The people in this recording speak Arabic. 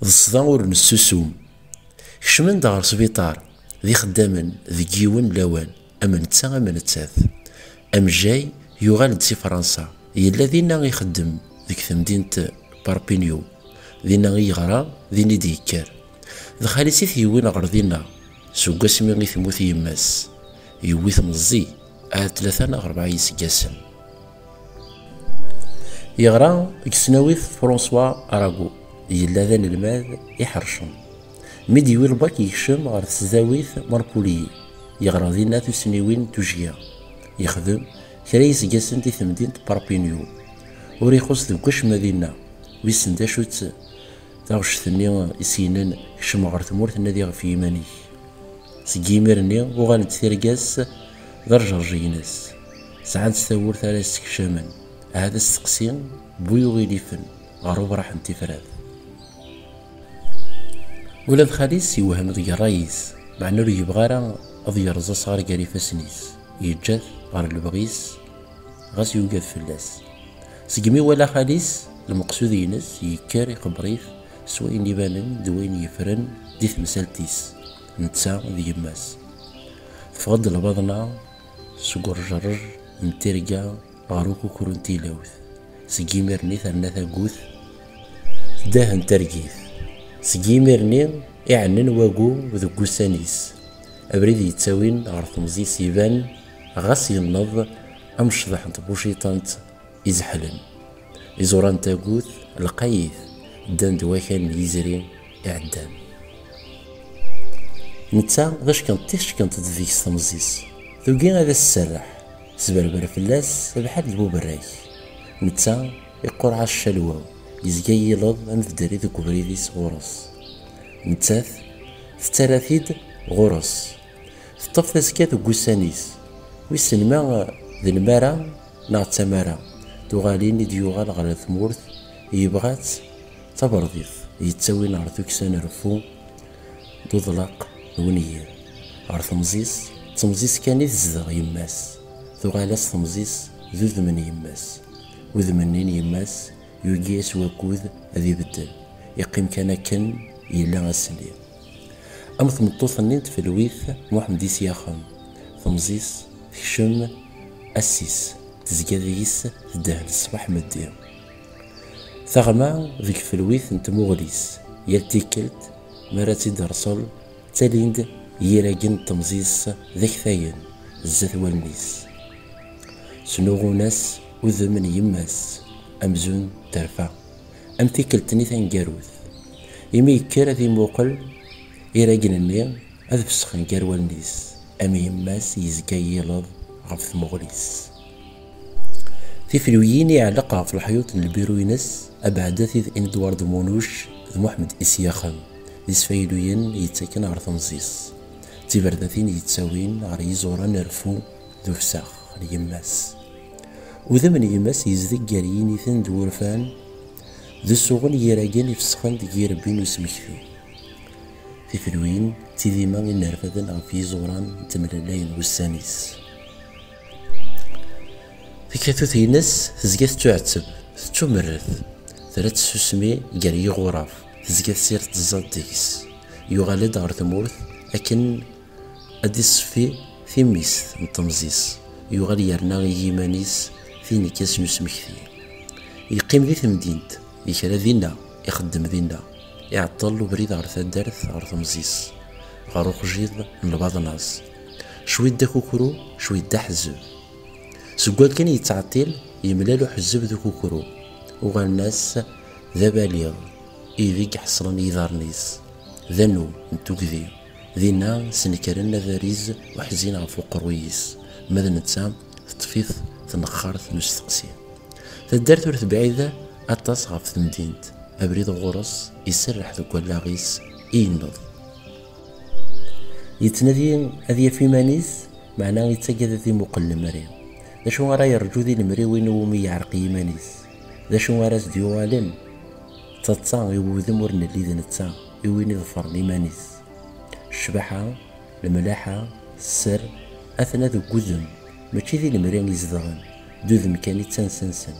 ض الصدى ور نسوسوم كشمن دار سبيطار ذي خدامن ذي جيون لوان أمن تسا أمن تساث أم جاي يغال سي فرنسا يلا ذينا يخدم ذيك ثمدينة باربينيو ذينا يغرا ذيني ديكار ذا خالي ثيوين غر ذينا سوقا سمي غي ثموت يماس يويث مزي عاد ثلاثة أربعة يسقاسن يغرا كسناويث فرونسوا أراغو يلا ذا الماذ يحرشن ميدي الباك يكشم غير تزاويث ماربولي يغرا دينا تسنيوين توجيا يخدم كرا يسقاسن دي ثمدينة باربينيو وري يخص دوكاش مدينة ويسن دا شوت تاغشتني يسينن كشم غير تمورت نادي غف يمانيك سكيميرني وغانت تيرقاس ضرجرجينس سعاد ستاورت على استكشاما هذا السقسين بويو غيليفن غروب راح انتي فراد ولاد خاليس يوهم ذي الرايس مع نور يبغى راه أضير صار قاري فاسنيس يجاث غار البغيس غاس يوقف فلاس سقمي ولا خاليس المقصود ينس يكار يقبريث سوين يبانن دوين يفرن ديث مسالتيس نتسا ذي يماس. تفغد البضنا سقور جرر نترقا غاروكو كورنتي لاوث سقيمرني ثرنا ثاقوث سقيمرني إعنن واقو ذو سانيس أبريد يتساوين غار تمزي سيبان غاس ينض أمشضح بوشيطانت إزحلن إزوران تاقوث القايث دان دواكان يزري إعدام نتا غاش كانت تيش كانت تدفيك ستمزيس ذوقي غادا السرح سبربر فلاس بحال البوبراك نتا يقرع الشلوى يزقا يلض ام فداري ذوك بريديس غورس نتاث ثلاثيد غورس تطف تسكا ذوك وسانيس ويسن ما ذي المارا نا تمارا تغالين ديوغال غالا ثمورث يبغات تبرضيث يتساوي نار ذوك سان رفو دوضلاق ونير غار تمزيس كان يتزدغ يماس ثغالاس تمزيس ذو ذمن يوجيس وكوذ ذي بدل. يقيم كان كن يلا السنين أم ثمطوث النيت في الويث محمد يسياخم ثمزيس تكشم أسيس. تزقاذيس تدهن الصباح مدي ثغما ذيك في الويث انت مغليس. يلتيكلت مراتي درسل تاليند يراجن تمزيس ذاك ثاين. زات والنيس. سنوغو ناس وذمن يماس. أمزون ترفع. أم تيكلتني ثنقاروث إمي يكر ذي موقل. إراجن النير هذا فسخن قار والنيس. أم يماس يزكا يلض غف مغليس تيفلويين يعلق في الحيوط البيروينس أبعدث إندوارد مونوش محمد إسياخن إسفايلوين يتساكن غير تنزيس تيبرداتين يتساوين غير يزوران من يماس يزدق قاريين يثن دورفان ذو السوغن يراجين يفسخن دقي ربين وسمكثي في فلوين تيديما النرفذن غف يزوران تمللاين والسانيس. في كاتوث ينس تزقى تعتب تتمرث ثلاث سوسمي قاري غراف تزكى سير تزاد ديكس. يغالد غير تمورث أكن أدي صفي في ميس نتمزيس يغال يرنا في نكاس نسمكثي يقيم ذي ثمدينت يكرا ذينا يخدم ذينا يعطل بريد غير ثدارث غير تمزيس غير خجيض من بعض الناس شوي دا كوكرو شوي دا حزب سكوال كان يتعطل يملالو حزب ذو كوكرو وغال الناس ذا باليغ إذيك حصرن يدارنيس ذنو نتوكذي ذينا سنكرنا ذاريز وحزين غفو قرويس ماذا نتسام تطفيث تنخرث نستقسي تدارت ورث بعيدة أطاس غف ثمدينت. أبريد غورس يسرح ذوك اللاغيس ينض يتنادي هذي في مانيس معناه يتسجد ذي مقل مريم. ذا شو راه يرجو ذي المري وين ومي يعرقي مانيس ذا شو راس ديوالن تطا يوذم ورن اللي ذا نتا يوين يظفر ليمانيس الشبحة الملاحة السر ماشي ذي المرين يزدغن دو ذم كان يتسنسنسن